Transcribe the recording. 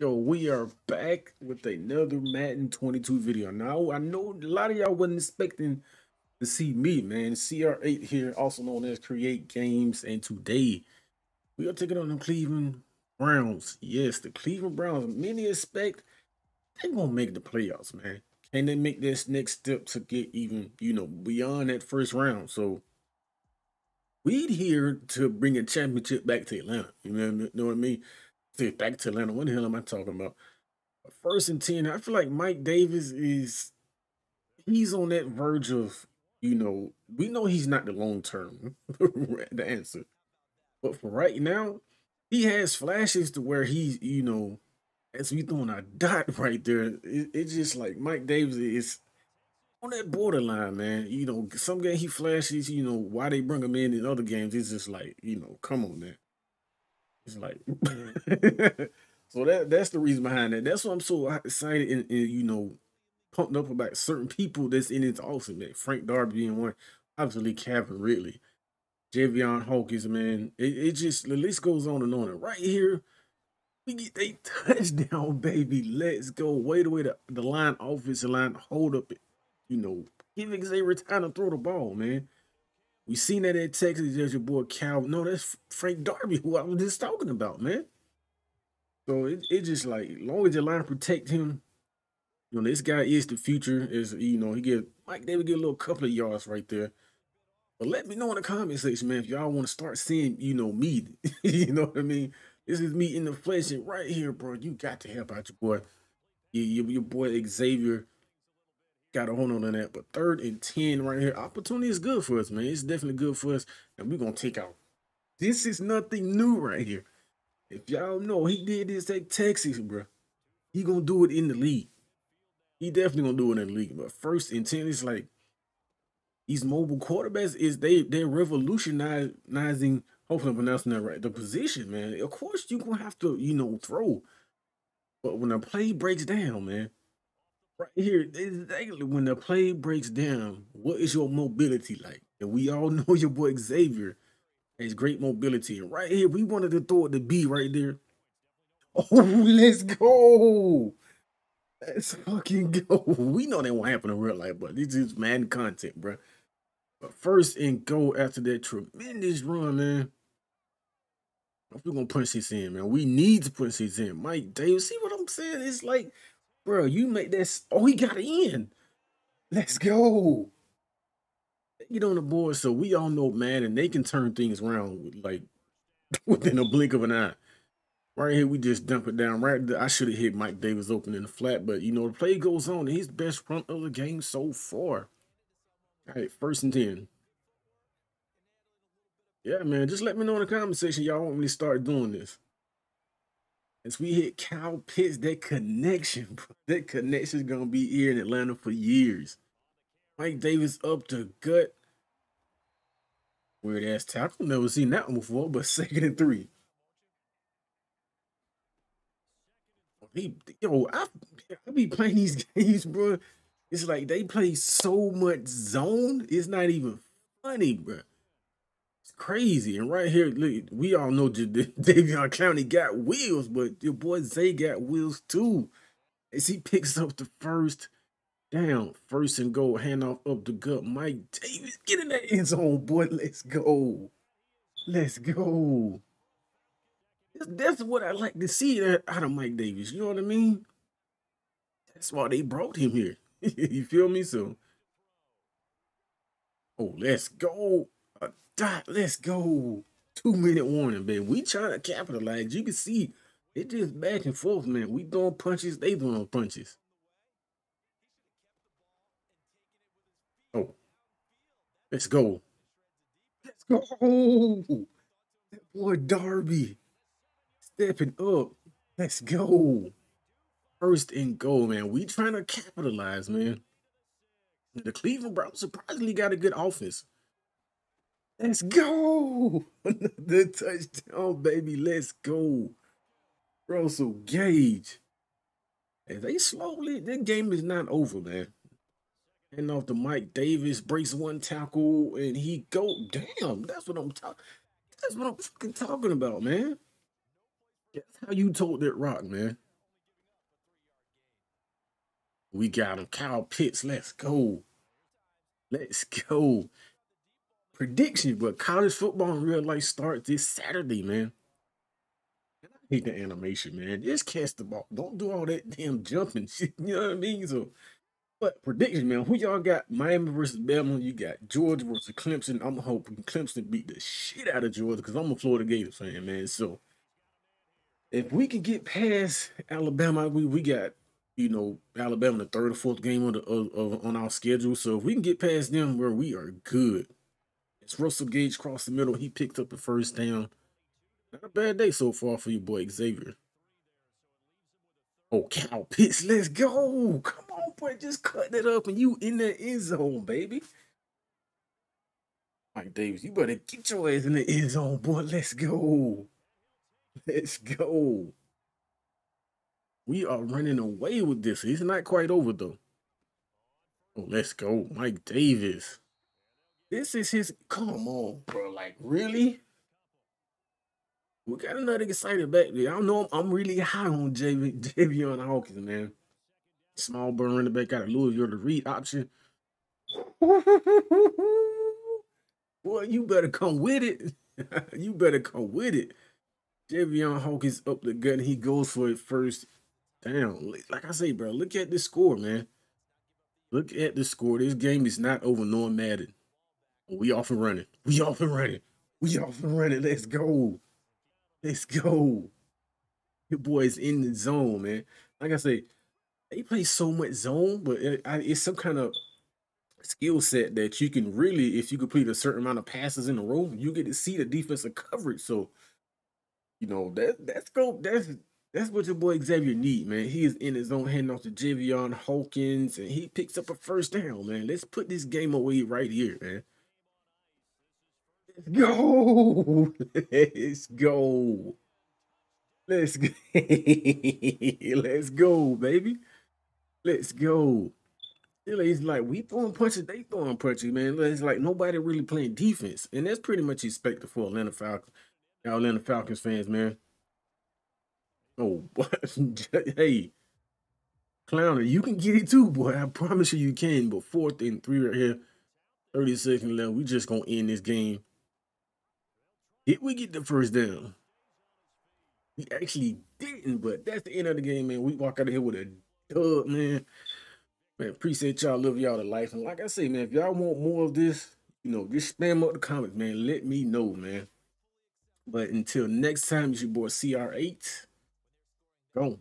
Yo, we are back with another Madden 22 video. Now, I know a lot of y'all wasn't expecting to see me, man. CR8 here, also known as Create Games. And today, we are taking on the Cleveland Browns. Yes, the Cleveland Browns. Many expect they're going to make the playoffs, man. Can they make this next step to get even, you know, beyond that first round? So, we here to bring a championship back to Atlanta. You know, know what I mean? Back to Atlanta. What the hell am I talking about? First and 10, I feel like Mike Davis is, he's on that verge of, you know, we know he's not the long term, the answer. But for right now, he has flashes to where he's, you know, as we throwing a dot right there, it, it's just like Mike Davis is on that borderline, man. You know, some game he flashes, you know, why they bring him in in other games, it's just like, you know, come on, man. It's like, mm. so that that's the reason behind that. That's why I'm so excited and, and, you know pumped up about certain people that's in his awesome man. Frank Darby being one, obviously Calvin Ridley, Javian Hawkins, man. It, it just the list goes on and on. And right here, we get a touchdown, baby. Let's go. Wait away the, the line, offensive line, hold up. You know, give Xavier time to throw the ball, man. We seen that at Texas. There's your boy Cal. No, that's Frank Darby, who I was just talking about, man. So it, it just like, long as your line protect him, you know, this guy is the future. Is you know, he get Mike Davis get a little couple of yards right there. But let me know in the comment section, man, if y'all want to start seeing, you know, me. you know what I mean? This is me in the flesh, and right here, bro. You got to help out your boy, your, your, your boy Xavier got a hold on to that. But third and 10 right here, opportunity is good for us, man. It's definitely good for us. And we're going to take out. This is nothing new right here. If y'all know, he did this at Texas, bro. He going to do it in the league. He definitely going to do it in the league. But first and 10 is like, these mobile quarterbacks is they they're revolutionizing hopefully I'm pronouncing that right the position man of course you're gonna have to you know throw but when the play breaks down man right here, exactly when the play breaks down, what is your mobility like? And we all know your boy Xavier has great mobility. And right here, we wanted to throw it to B right there. Oh, let's go. Let's fucking go. We know that won't happen in real life, but this is man content, bro. But first and go after that tremendous run, man. We're gonna punch this in, man. We need to punch this in. Mike Davis, see what I'm saying? It's like Bro, you make this. Oh, he got in. Let's go. Get on the board so we all know, man, and they can turn things around with, like within a blink of an eye. Right here, we just dump it down. Right, I should have hit Mike Davis open in the flat, but you know the play goes on. He's best front of the game so far. All right, first and ten. Yeah, man, just let me know in the comment section y'all want me to start doing this. As we hit Kyle Pitts, that connection, that connection is gonna be here in Atlanta for years. Mike Davis up to gut. Weird ass tackle. Never seen that one before, but second and three. He, yo, I, I be playing these games, bro. It's like they play so much zone. It's not even funny, bro crazy. And right here, look, we all know Davion Clowney got wheels, but your boy Zay got wheels too. As he picks up the first down, first and goal, handoff up the gut. Mike Davis, get in that end zone, boy. Let's go. Let's go. That's what I like to see out of Mike Davis. You know what I mean? That's why they brought him here. you feel me? So, oh, let's go Let's go. Two minute warning, baby. We trying to capitalize. You can see it just back and forth, man. We throwing punches, they throwing punches. Oh, let's go. Let's go. That boy Darby stepping up. Let's go. First and goal, man. We trying to capitalize, man. The Cleveland Browns surprisingly got a good offense. Let's go. the touchdown, baby. Let's go. Russell Gage. And they slowly, that game is not over, man. And off the Mike Davis breaks one tackle and he go. Damn, that's what I'm talking. That's what I'm fucking talking about, man. That's how you told that rock, man. We got him. Kyle Pitts. Let's go. Let's go. Prediction, but college football in real life starts this Saturday, man. I hate the animation, man. Just catch the ball. Don't do all that damn jumping shit. You know what I mean? So, but prediction, man. Who y'all got? Miami versus Bama. You got Georgia versus Clemson. I'm hoping Clemson beat the shit out of Georgia because I'm a Florida Gators fan, man. So, if we can get past Alabama, we we got you know Alabama the third or fourth game on the of, of, on our schedule. So if we can get past them, where we are good. It's Russell Gage crossed the middle. He picked up the first down. Not a bad day so far for your boy Xavier. Oh, Kyle Pitts, let's go. Come on, boy. Just cut it up and you in the end zone, baby. Mike Davis, you better get your ass in the end zone, boy. Let's go. Let's go. We are running away with this. It's not quite over, though. Oh, let's go. Mike Davis. This is his. Come on, bro. Like, really? We got another excited back there. I know I'm, really high on JV, Javian Hawkins, man. Small burn running back out of Louisville, the read option. Boy, you better come with it. you better come with it. Javian Hawkins up the gut. He goes for it first Damn. Like I say, bro, look at the score, man. Look at the score. This game is not over no Madden. We off and running. We off and running. We off and running. Let's go. Let's go. Your boy's in the zone, man. Like I say, they play so much zone, but it, I, it's some kind of skill set that you can really, if you complete a certain amount of passes in a row, you get to see the defensive coverage. So, you know that that's go that's that's what your boy Xavier need, man. He is in his own hand off to Javian Hawkins, and he picks up a first down, man. Let's put this game away right here, man. Let's go. Let's go. Let's go. Let's go, baby. Let's go. It's like we throwing punches, they throwing punches, man. It's like nobody really playing defense, and that's pretty much expected for Atlanta Falcons, Atlanta Falcons fans, man. Oh, hey, Clowney, you can get it too, boy. I promise you, you can. But fourth and three right here, 30 seconds left. We just gonna end this game did we get the first down? We actually didn't, but that's the end of the game, man. We walk out of here with a dub, man. Man, appreciate y'all. Love y'all to life. And like I say, man, if y'all want more of this, you know, just spam up the comments, man. Let me know, man. But until next time, it's your boy CR8. Go.